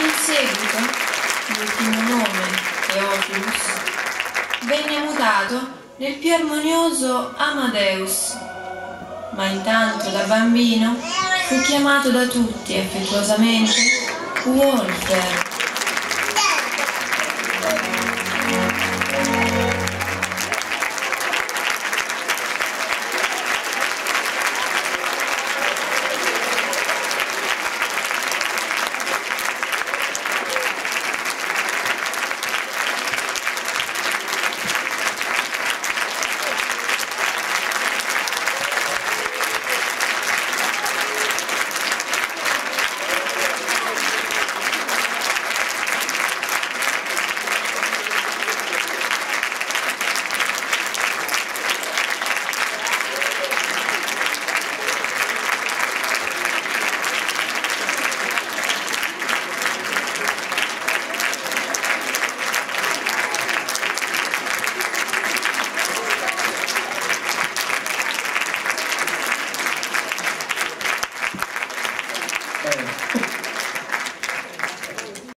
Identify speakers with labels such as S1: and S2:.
S1: In seguito, l'ultimo nome, Teophilus, venne mutato nel più armonioso Amadeus, ma intanto da bambino fu chiamato da tutti affettuosamente Walter.